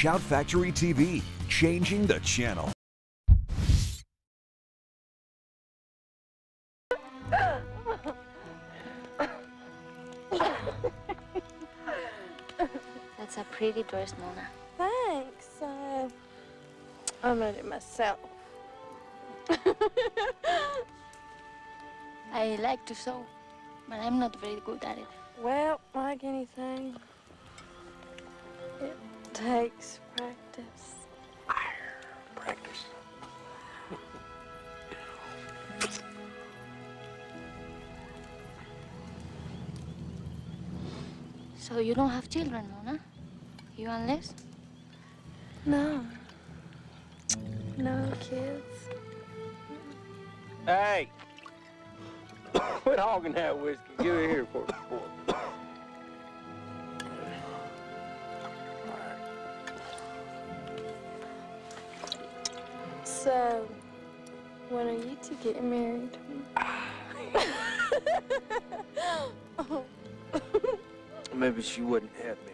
Shout Factory TV, changing the channel. That's a pretty dress, Mona. Thanks. Uh, I made it myself. I like to sew, but I'm not very good at it. Well, like anything, So you don't have children, Mona? You and Les? No. No kids. Hey! Quit hogging that whiskey. Give it here for for- So, when are you two getting married? Maybe she wouldn't have me.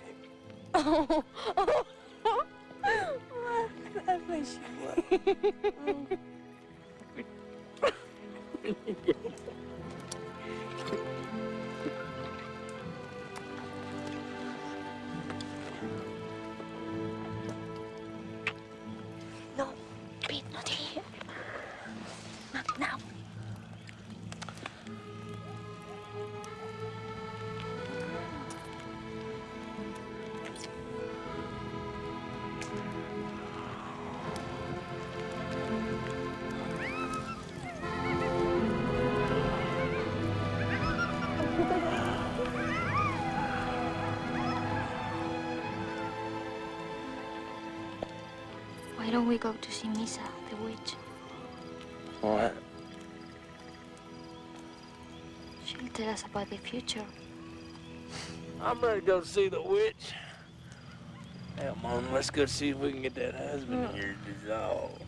Oh, I wish you would. Why don't we go to see Misa, the witch? What? She'll tell us about the future. I'm ready to go see the witch. Come on, let's go see if we can get that husband of yours dissolved.